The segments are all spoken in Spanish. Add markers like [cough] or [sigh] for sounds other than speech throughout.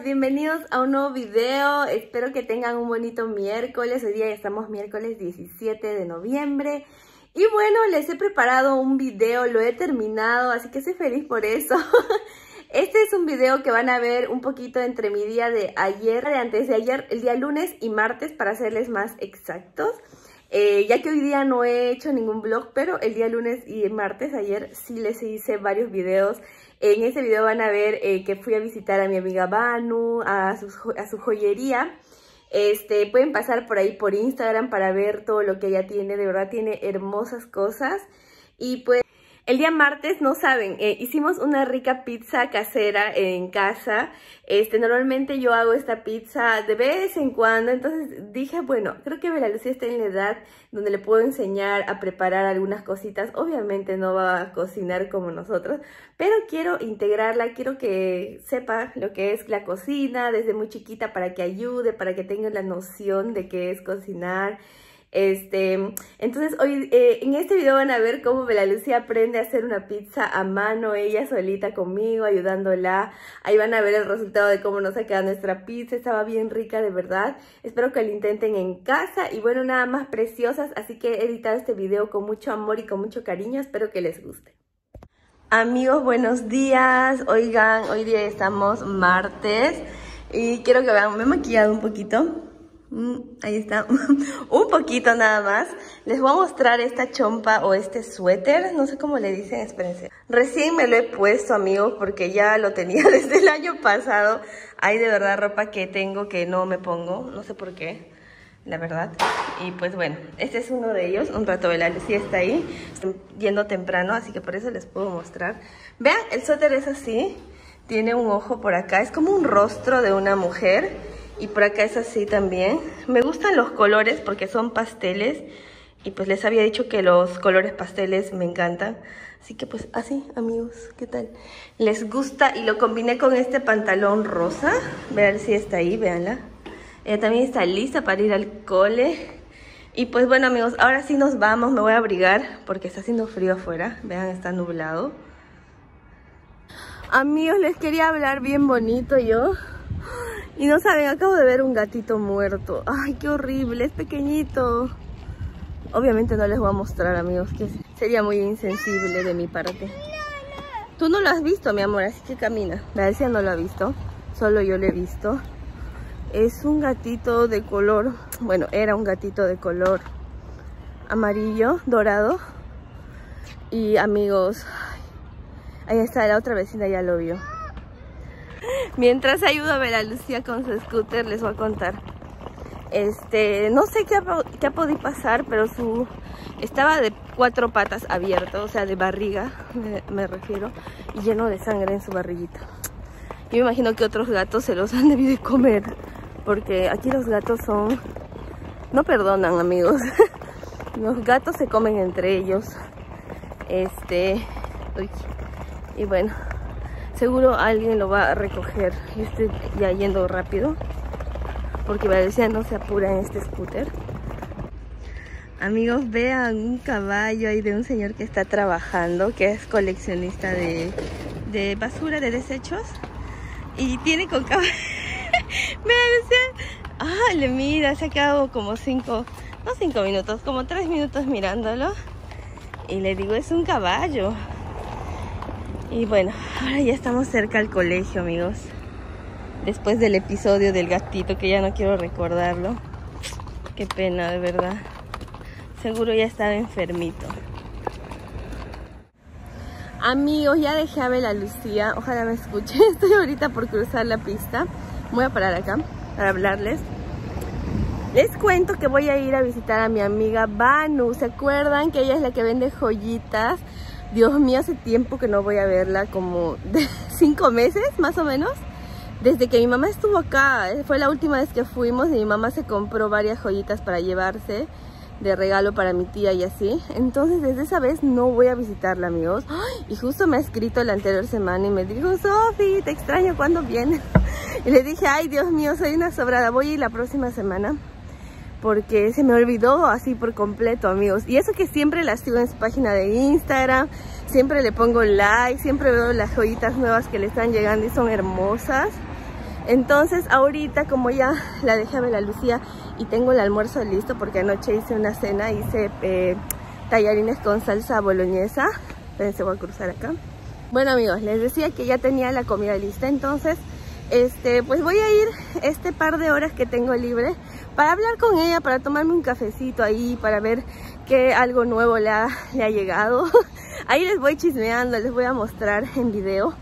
amigos, bienvenidos a un nuevo video. Espero que tengan un bonito miércoles. Hoy día estamos miércoles 17 de noviembre. Y bueno, les he preparado un video, lo he terminado, así que estoy feliz por eso. [laughs] Este es un video que van a ver un poquito entre mi día de ayer, de antes de ayer, el día lunes y martes para serles más exactos. Eh, ya que hoy día no he hecho ningún vlog, pero el día lunes y martes, ayer sí les hice varios videos. En ese video van a ver eh, que fui a visitar a mi amiga Banu, a su, a su joyería. Este, pueden pasar por ahí por Instagram para ver todo lo que ella tiene, de verdad tiene hermosas cosas. Y pues el día martes, no saben, eh, hicimos una rica pizza casera en casa. Este, normalmente yo hago esta pizza de vez en cuando, entonces dije, bueno, creo que Lucía está en la edad donde le puedo enseñar a preparar algunas cositas. Obviamente no va a cocinar como nosotros, pero quiero integrarla, quiero que sepa lo que es la cocina desde muy chiquita para que ayude, para que tenga la noción de qué es cocinar. Este, entonces hoy eh, en este video van a ver cómo Bela Lucía aprende a hacer una pizza a mano, ella solita conmigo, ayudándola. Ahí van a ver el resultado de cómo nos ha quedado nuestra pizza, estaba bien rica de verdad. Espero que lo intenten en casa y bueno, nada más preciosas, así que he editado este video con mucho amor y con mucho cariño, espero que les guste. Amigos, buenos días. Oigan, hoy día estamos martes y quiero que vean, me he maquillado un poquito Mm, ahí está, [laughs] un poquito nada más. Les voy a mostrar esta chompa o este suéter, no sé cómo le dicen, espérense. Recién me lo he puesto, amigos, porque ya lo tenía [laughs] desde el año pasado. Hay de verdad ropa que tengo que no me pongo, no sé por qué, la verdad. Y pues bueno, este es uno de ellos, un rato velar, sí está ahí. Estoy yendo temprano, así que por eso les puedo mostrar. Vean, el suéter es así, tiene un ojo por acá, es como un rostro de una mujer y por acá es así también. Me gustan los colores porque son pasteles. Y pues les había dicho que los colores pasteles me encantan. Así que pues así, amigos, ¿qué tal? Les gusta y lo combiné con este pantalón rosa. Vean si está ahí, véanla. Ella también está lista para ir al cole. Y pues bueno, amigos, ahora sí nos vamos. Me voy a abrigar porque está haciendo frío afuera. Vean, está nublado. Amigos, les quería hablar bien bonito yo. Y no saben, acabo de ver un gatito muerto. Ay, qué horrible, es pequeñito. Obviamente no les voy a mostrar, amigos, que sería muy insensible de mi parte. Tú no lo has visto, mi amor, así que camina. Decía no lo ha visto, solo yo lo he visto. Es un gatito de color, bueno, era un gatito de color amarillo, dorado. Y amigos, ahí está, la otra vecina ya lo vio. Mientras ayudo a ver a Lucía con su scooter, les voy a contar. Este, no sé qué ha, podido pasar, pero su estaba de cuatro patas abierto, o sea, de barriga, me, refiero, y lleno de sangre en su barriguita. Yo me imagino que otros gatos se los han debido comer, porque aquí los gatos son... No perdonan, amigos. [laughs] los gatos se comen entre ellos. Este... y bueno, seguro alguien lo va a recoger. Yo estoy ya yendo rápido porque Valencia no se apura en este scooter. Amigos, vean un caballo ahí de un señor que está trabajando, que es coleccionista de, de basura, de desechos. Y tiene con caballo... [laughs] Decía... Ah, le mira, se ha quedado como cinco, no cinco minutos, como tres minutos mirándolo. Y le digo, es un caballo. Y bueno, ahora ya estamos cerca al colegio, amigos. Después del episodio del gatito, que ya no quiero recordarlo. Qué pena, de verdad. Seguro ya estaba enfermito. Amigos, ya dejé a la Lucía. Ojalá me escuche. [laughs] Estoy ahorita por cruzar la pista. Voy a parar acá para hablarles. Les cuento que voy a ir a visitar a mi amiga Banu. ¿Se acuerdan que ella es la que vende joyitas? Dios mío, hace tiempo que no voy a verla, como [laughs] cinco meses más o menos. Desde que mi mamá estuvo acá, eh, fue la última vez que fuimos y mi mamá se compró varias joyitas para llevarse de regalo para mi tía y así. Entonces desde esa vez no voy a visitarla, amigos. Y justo me ha escrito la anterior semana y me dijo, Sofi, te extraño, ¿cuándo vienes? [laughs] Y le dije, ay Dios mío, soy una sobrada, voy a ir la próxima semana porque se me olvidó así por completo, amigos. Y eso que siempre la sigo en su página de Instagram, siempre le pongo like, siempre veo las joyitas nuevas que le están llegando y son hermosas. Entonces ahorita como ya la dejé a la Lucía y tengo el almuerzo listo porque anoche hice una cena, hice eh, tallarines con salsa boloñesa. Espérense, voy a cruzar acá. Bueno amigos, les decía que ya tenía la comida lista, entonces este, pues voy a ir este par de horas que tengo libre para hablar con ella, para tomarme un cafecito ahí, para ver qué algo nuevo le ha, le ha llegado. [laughs] ahí les voy chismeando, les voy a mostrar en video.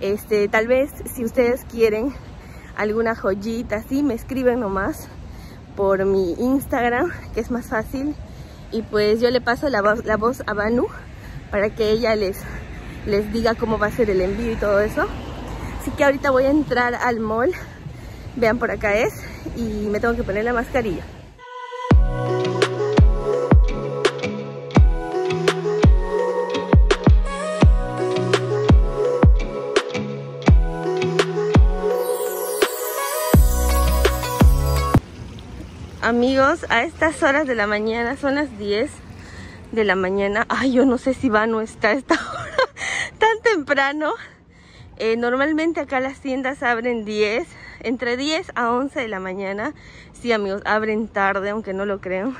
Este, tal vez si ustedes quieren alguna joyita así, me escriben nomás por mi Instagram, que es más fácil. Y pues yo le paso la voz, a Banu para que ella les diga cómo va a ser el envío y todo eso. Así que ahorita voy a entrar al mall. Vean, por acá es. Y me tengo que poner la mascarilla. Amigos, a estas horas de la mañana, son las 10 de la mañana. Ay, yo no sé si va o no está esta [laughs] hora tan temprano. Eh, normalmente acá las tiendas abren 10, entre 10 a 11 de la mañana. Sí, amigos, abren tarde, aunque no lo crean.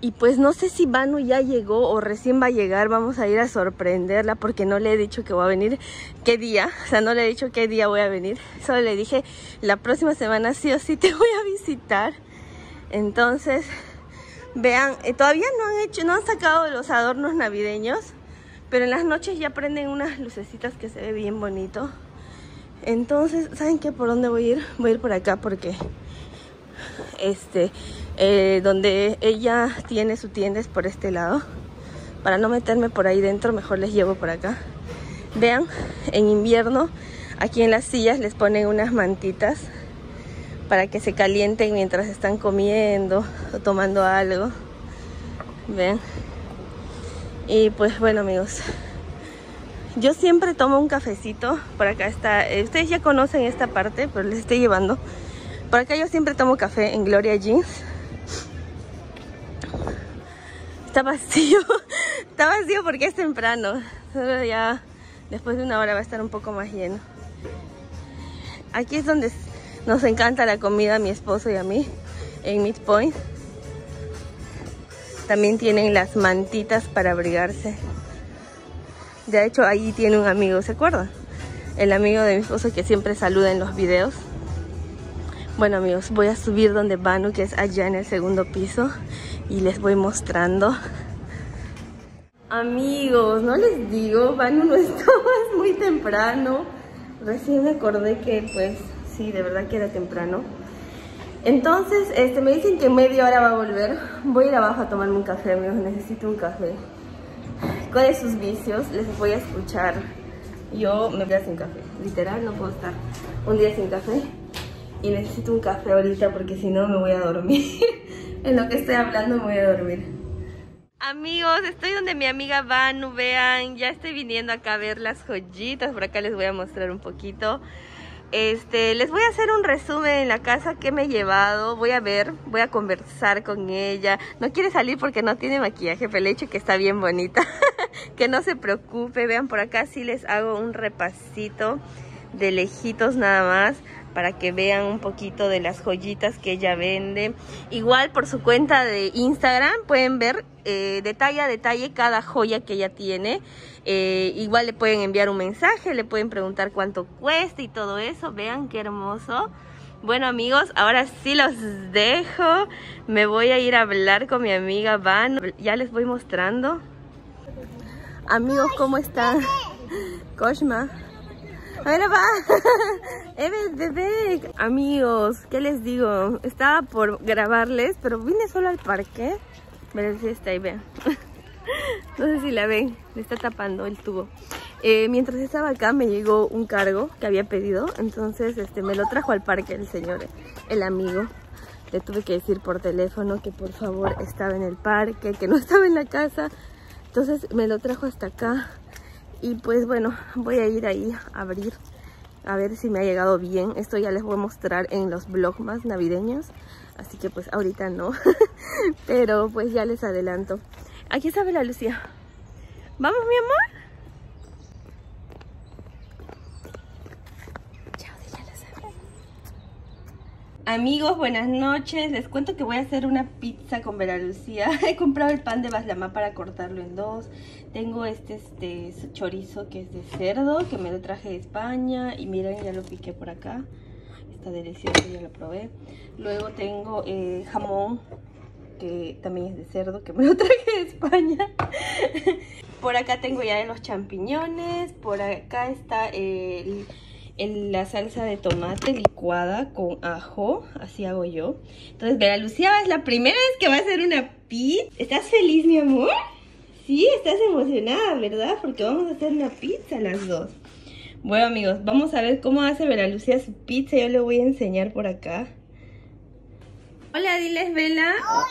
Y pues no sé si Banu ya llegó o recién va a llegar. Vamos a ir a sorprenderla porque no le he dicho que voy a venir qué día. O sea, no le he dicho qué día voy a venir. Solo le dije la próxima semana sí o sí te [laughs] voy a visitar. Entonces, vean, eh, todavía no han hecho, no han sacado los adornos navideños. Pero en las noches ya prenden unas lucecitas que se ve bien bonito. Entonces, ¿saben qué? ¿Por dónde voy a ir? Voy a ir por acá porque este, eh, donde ella tiene su tienda es por este lado. Para no meterme por ahí dentro, mejor les llevo por acá. Vean, en invierno, aquí en las sillas les ponen unas mantitas para que se calienten mientras están comiendo o tomando algo. Vean. Y pues bueno amigos, yo siempre tomo un cafecito. Por acá está, eh, ustedes ya conocen esta parte, pero les estoy llevando. Por acá yo siempre tomo café en Gloria Jeans. Está vacío, [laughs] está vacío porque es temprano. Solo ya después de una hora va a estar un poco más lleno. Aquí es donde nos encanta la comida a mi esposo y a mí, en Midpoint. También tienen las mantitas para abrigarse. De hecho, ahí tiene un amigo, ¿se acuerdan? El amigo de mi esposo que siempre saluda en los videos. Bueno amigos, voy a subir donde Banu, que es allá en el segundo piso. Y les voy mostrando. Amigos, no les digo, Banu no [laughs] estaba muy temprano. Recién me acordé que pues sí, de verdad que era temprano. Entonces, este, me dicen que media hora va a volver. Voy a ir abajo a tomarme un café, amigos. Necesito un café. ¿Cuáles sus vicios? Les voy a escuchar. Yo me quedo sin café. Literal, no puedo estar un día sin café. Y necesito un café ahorita porque si no me voy a dormir. [laughs] en lo que estoy hablando me voy a dormir. Amigos, estoy donde mi amiga Vanu, vean, ya estoy viniendo acá a ver las joyitas, por acá les voy a mostrar un poquito. Este, les voy a hacer un resumen en la casa que me he llevado. Voy a ver, voy a conversar con ella. No quiere salir porque no tiene maquillaje, pero le he dicho que está bien bonita. [laughs] que no se preocupe. Vean, por acá sí les hago un repasito de lejitos nada más para que vean un poquito de las joyitas que ella vende. Igual por su cuenta de Instagram pueden ver eh, detalle a detalle cada joya que ella tiene. Eh, igual le pueden enviar un mensaje, le pueden preguntar cuánto cuesta y todo eso. Vean qué hermoso. Bueno amigos, ahora sí los dejo. Me voy a ir a hablar con mi amiga Van. Ya les voy mostrando. Amigos, ¿cómo están? Koshma. Ahora va. [laughs] Eves, bebé. Amigos, ¿qué les digo? Estaba por grabarles, pero vine solo al parque. Miren si está ahí, vean. [laughs] [laughs] no sé si la ven, le está tapando el tubo. Eh, mientras estaba acá me llegó un cargo que había pedido, entonces este me lo trajo al parque el señor, el amigo. Le tuve que decir por teléfono que por favor estaba en el parque, que no [laughs] estaba en la casa. Entonces me lo trajo hasta acá y pues bueno, voy a ir ahí a abrir a ver si me ha llegado bien. Esto ya les voy a mostrar en los vlogs más navideños. Así que pues ahorita no. [laughs] Pero pues ya les adelanto. Aquí está la Lucía. ¿Vamos, mi amor? Chao, dile a Amigos, buenas noches. Les cuento que voy a hacer una pizza con Vera Lucía. [laughs] He comprado el pan de baslamá para cortarlo en dos. Tengo este, este chorizo que es de cerdo, que me lo traje de España. Y miren, ya lo piqué por acá. Está delicioso, ya lo probé. Luego tengo eh, jamón, que también es de cerdo, que me lo [laughs] traje de España. por acá tengo ya los champiñones. Por acá está el en la salsa de tomate licuada con ajo, así hago yo. Entonces, Vera Lucía es la primera vez que va a hacer una pizza. ¿Estás feliz, mi amor? Sí, estás emocionada, ¿verdad? Porque vamos a hacer una pizza las dos. Bueno, amigos, vamos a ver cómo hace Vera Lucía su pizza. Yo le voy a enseñar por acá. Hola, diles, Vela. Hola.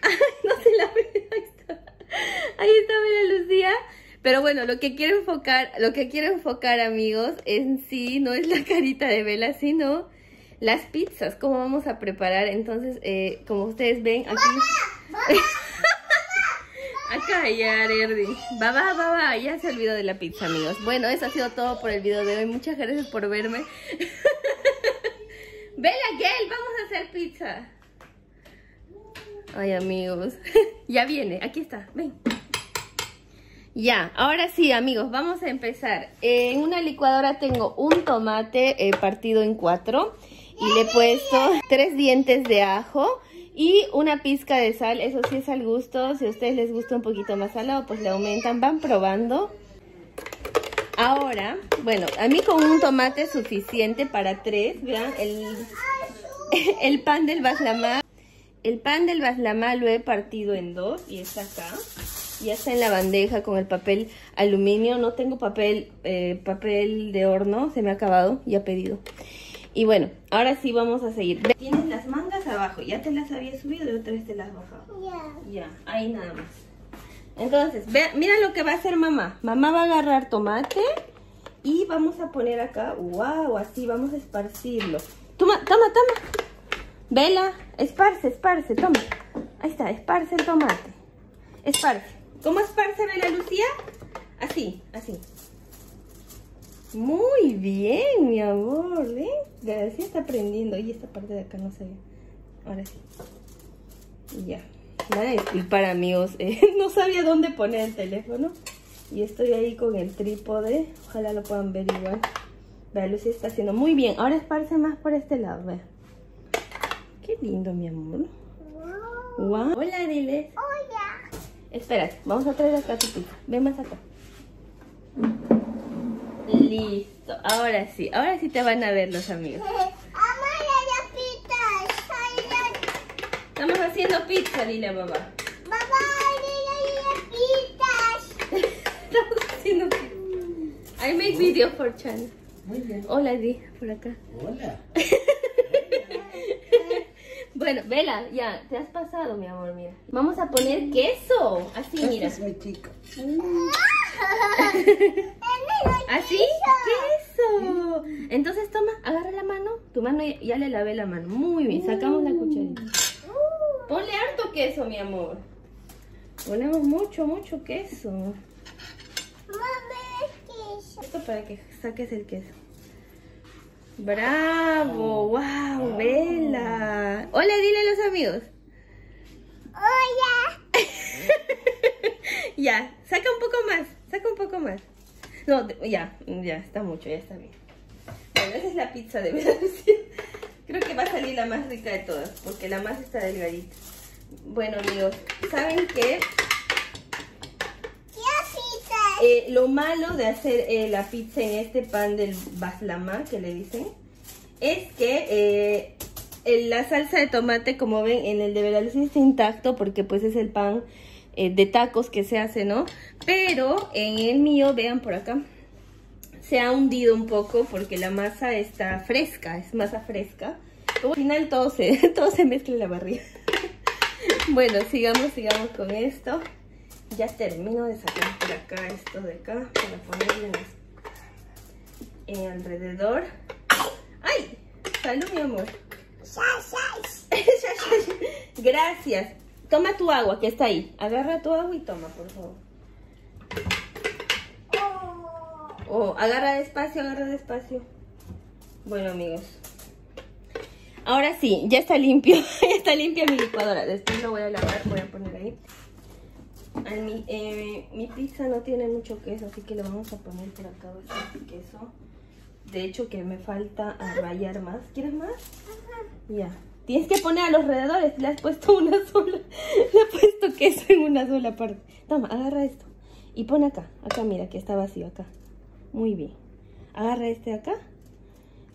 [laughs] no se la ve. Ahí está. Ahí está Vera Lucía. Pero bueno, lo que quiero enfocar, lo que quiero enfocar, amigos, en sí no es la carita de Vela, sino las pizzas, cómo vamos a preparar. Entonces, eh, como ustedes ven, aquí... [laughs] Acá ya, Erdi. Baba, baba, ya se olvidó de la pizza, amigos. Bueno, eso ha sido todo por el video de hoy. Muchas gracias por verme. [laughs] Vela, Gel, vamos a hacer pizza. Ay, amigos. [laughs] ya viene, aquí está, ven. Ya, ahora sí amigos, vamos a empezar. En una licuadora tengo un tomate eh, partido en cuatro y le he puesto [laughs] tres dientes de ajo y una pizca de sal, eso sí es al gusto, si a ustedes les gusta un poquito más salado pues le aumentan, van probando. Ahora, bueno, a mí con un tomate es suficiente para tres, vean, el, [laughs] el pan del baslamá. El pan del baslamá lo he partido en dos y está acá. Ya está en la bandeja con el papel aluminio. No tengo papel, eh, papel de horno, se me ha acabado, ya pedido. Y bueno, ahora sí vamos a seguir. Tienes las mangas abajo, ya te las había subido y otra vez te las bajado. Ya. Ya, ahí nada más. Entonces, ve, mira lo que va a hacer mamá. Mamá va a agarrar tomate y vamos a poner acá, wow, así vamos a esparcirlo. Toma, toma, toma. Vela, esparce, esparce, toma. Ahí está, esparce el tomate. Esparce. ¿Cómo esparce Bela Lucía? Así, así. Muy bien, mi amor. ¿Ven? García está aprendiendo. Y esta parte de acá no se ve. Ahora sí. Ya. Nada, disculpar amigos. [laughs] Eh, no sabía dónde poner el teléfono. Y estoy ahí con el trípode. Ojalá lo puedan ver igual. Vea, Lucía está haciendo muy bien. Ahora esparce más por este lado. Vea. Qué lindo, mi amor. Wow. Hola, dile. Hola. Espérate, vamos a traer acá tu pizza. Ven más acá. Listo. Ahora sí. Ahora sí te van a ver los amigos. Mamá, ya pitas. Estamos haciendo pizza, dile a mamá. Mamá, ya pitas. Estamos haciendo pizza. I make video for channel. Muy bien. Hola, Di, por acá. Hola. [laughs] Bueno, Vela, ya, te has pasado, mi amor, mira. Vamos a poner queso. Así, Este mira. es mi chico. [laughs] ¿Así? ¡Queso! Entonces toma, agarra la mano. Tu mano ya, ya le lavé la mano. Muy bien, sacamos la cucharita. Ponle harto queso, mi amor. Ponemos mucho, mucho queso. Mamá, queso. Esto para que saques el queso. ¡Bravo! ¡Wow! ¡Vela! Hola, dile a los amigos. Hola. [laughs] Ya, saca un poco más, saca un poco más. No, ya, ya, está mucho, ya está bien. Bueno, esa es la pizza de verdad. [laughs] Creo que va a salir la más rica de todas, porque la más está delgadita. Bueno, amigos, ¿saben qué? Eh, lo malo de hacer eh, la pizza en este pan del baslamá, que le dicen, es que eh, la salsa de tomate, como ven, en el de Veracruz está intacto, porque pues es el pan eh, de tacos que se hace, ¿no? Pero en el mío, vean por acá, se ha hundido un poco porque la masa está fresca, es masa fresca. Al final todo se, [laughs] todo se mezcla en la barriga. [laughs] bueno, sigamos, sigamos con esto. Ya termino de sacar por acá esto de acá para ponerle en en alrededor. ¡Ay! ¡Salud, mi amor! [laughs] Gracias. Toma tu agua que está ahí. Agarra tu agua y toma, por favor. Oh, agarra despacio, agarra despacio. Bueno, amigos. Ahora sí, ya está limpio. [laughs] ya está limpia mi licuadora. Después lo voy a lavar, voy a poner ahí. Mi, eh, mi pizza no tiene mucho queso, así que le vamos a poner por acá bastante queso. De hecho, que me falta a rallar más. ¿Quieres más? Ya. Tienes que poner a los alrededores. Le has puesto una [laughs] sola. Le has puesto queso en una sola parte. Toma, agarra esto. Y pon acá. Acá, mira, que está vacío acá. Muy bien. Agarra este de acá.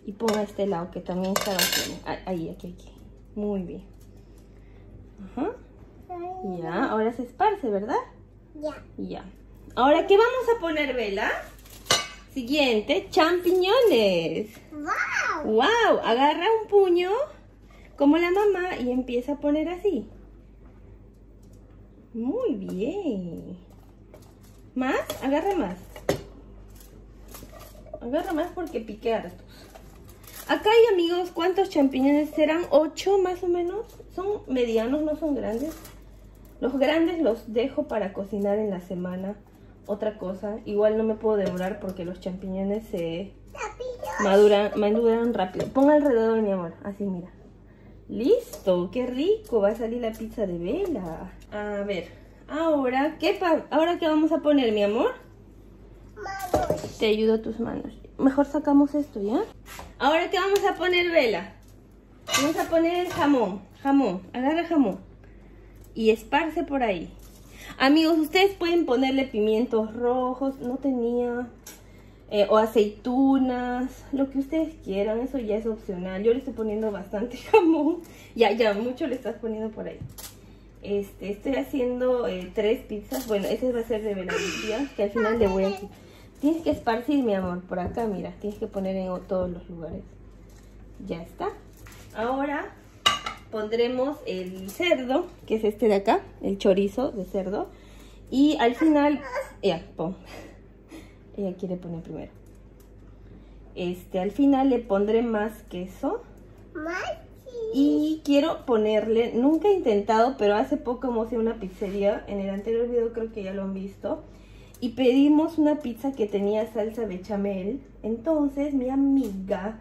Y pon a este lado, que también está vacío. Ah, Ahí, aquí, aquí. Muy bien. Ajá. Ya, ahora se esparce, ¿verdad? Ya. Ya. Ahora, ¿qué vamos a poner, Vela? Siguiente, champiñones. ¡Wow! ¡Wow! Agarra un puño como la mamá y empieza a poner así. Muy bien. ¿Más? Agarra más. Agarra más porque piqué hartos. Acá hay amigos, ¿cuántos champiñones serán? ¿Ocho más o menos? Son medianos, no son grandes. Los grandes los dejo para cocinar en la semana. Otra cosa, igual no me puedo demorar porque los champiñones se maduran, maduran rápido. Pon alrededor, mi amor. Así, mira. Listo, qué rico. Va a salir la pizza de vela. A ver, ahora, ¿qué, pa- ahora qué vamos a poner, mi amor? Manos. Te ayudo a tus manos. Mejor sacamos esto, ¿ya? Ahora, ¿qué vamos a poner, Vela? Vamos a poner jamón. Jamón. Agarra jamón. Y esparce por ahí. Amigos, ustedes pueden ponerle pimientos rojos. No tenía. eh, o aceitunas. Lo que ustedes quieran. Eso ya es opcional. Yo le estoy poniendo bastante [laughs] jamón. Ya, ya, mucho le estás poniendo por ahí. Este, estoy haciendo eh, tres pizzas. Bueno, ese va a ser de Benavidia, que al final le voy a... Tienes que esparcir, mi amor, por acá, mira. Tienes que poner en todos los lugares. Ya está. Ahora pondremos el cerdo, que es este de acá, el chorizo de cerdo. Y al final... Pon. Ella quiere poner primero. Este, al final le pondré más queso. Y quiero ponerle, nunca he intentado, pero hace poco hemos ido a una pizzería, en el anterior video creo que ya lo han visto, y pedimos una pizza que tenía salsa bechamel. Entonces mi amiga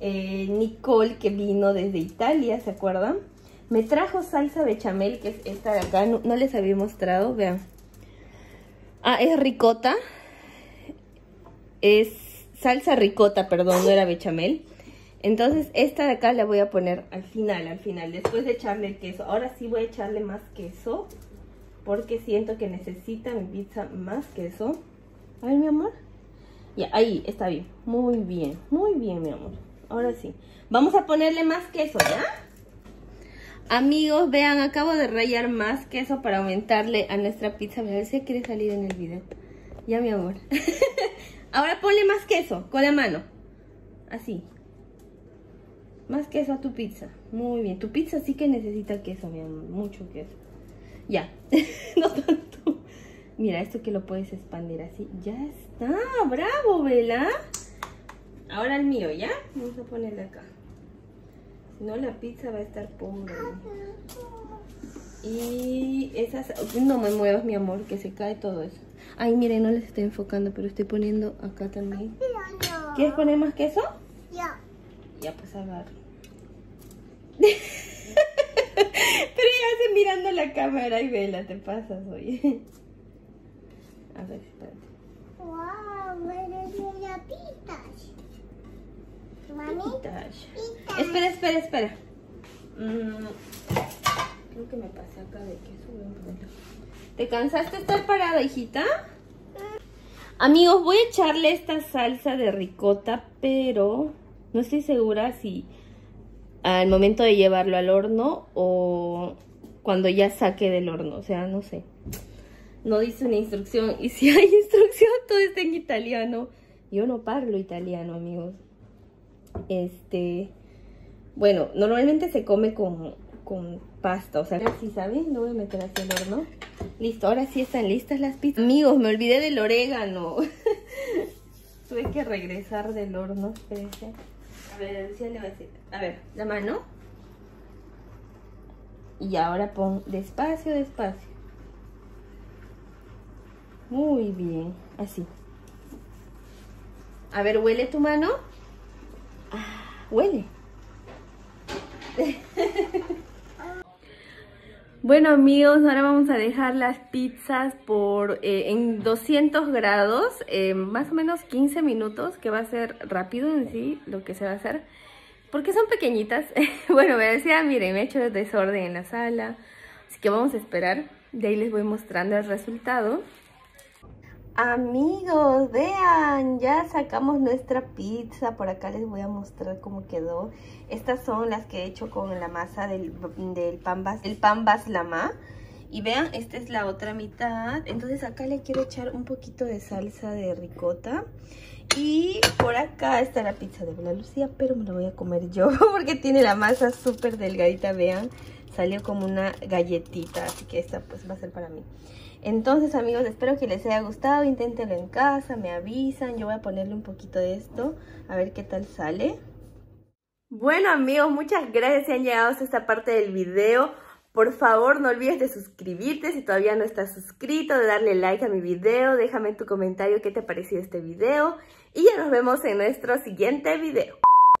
eh, Nicole, que vino desde Italia, ¿se acuerdan? Me trajo salsa bechamel, que es esta de acá, no, no les había mostrado, vean. Ah, es ricota, es salsa ricota, perdón, no era bechamel. Entonces esta de acá la voy a poner al final, al final, después de echarle el queso. Ahora sí voy a echarle más queso, porque siento que necesita mi pizza más queso. A ver, mi amor. Ya, ahí está bien, muy bien, muy bien, mi amor. Ahora sí. Vamos a ponerle más queso, ¿ya? Amigos, vean, acabo de rallar más queso para aumentarle a nuestra pizza. A ver si quiere salir en el video. Ya, mi amor. [laughs] Ahora ponle más queso con la mano. Así. Más queso a tu pizza. Muy bien. Tu pizza sí que necesita queso, mi amor. Mucho queso. Ya. [laughs] no tanto. Mira, esto que lo puedes expandir así. Ya está. Bravo, Vela. Ahora el mío, ¿ya? Vamos a ponerle acá. Si no, la pizza va a estar pobre. Y esas... No me muevas, mi amor, que se cae todo eso. Ay, miren, no les estoy enfocando, pero estoy poniendo acá también. ¿Quieres poner más queso? Ya. Ya, pues agarro. [laughs] Pero ya hace mirando la cámara y vela, te pasas, oye. A ver, espérate. Wow, eres una pitas. Mami. Espera, espera, espera. Mm, creo que me pasé acá de queso. voy a ponerlo. ¿Te cansaste de estar parada, hijita? Amigos, voy a echarle esta salsa de ricota, pero no estoy segura si al momento de llevarlo al horno o cuando ya saque del horno. O sea, no sé. No dice una instrucción. Y si [laughs] hay instrucción, todo está en italiano. Yo no parlo italiano, amigos. Este, bueno, normalmente se come con, con pasta, o sea, así, ¿saben? Lo voy a meter hacia el horno. Listo, ahora sí están listas las pizzas. Amigos, me olvidé del orégano. [laughs] Tuve que regresar del horno, espérense. A ver, Lucía le va a decir. A ver, la mano. Y ahora pon despacio, despacio. Muy bien, así. A ver, huele tu mano. Huele. Bueno amigos, ahora vamos a dejar las pizzas por eh, en 200 grados, eh, más o menos 15 minutos, que va a ser rápido en sí lo que se va a hacer, porque son pequeñitas. [laughs] bueno, me decía, miren, me he hecho desorden en la sala, así que vamos a esperar, de ahí les voy mostrando el resultado. Amigos, vean, ya sacamos nuestra pizza. Por acá les voy a mostrar cómo quedó. Estas son las que he hecho con la masa del, del pan, bas, el pan. Y vean, esta es la otra mitad. Entonces acá le quiero echar un poquito de salsa de ricota. Y por acá está la pizza de Bella Lucía, pero me la voy a comer yo [laughs] porque tiene la masa súper delgadita, vean. Salió como una galletita, así que esta pues va a ser para mí. Entonces amigos, espero que les haya gustado, inténtenlo en casa, me avisan, yo voy a ponerle un poquito de esto, a ver qué tal sale. Bueno amigos, muchas gracias si han llegado hasta esta parte del video. Por favor, no olvides de suscribirte si todavía no estás suscrito, de darle like a mi video, déjame en tu comentario qué te ha parecido este video y ya nos vemos en nuestro siguiente video.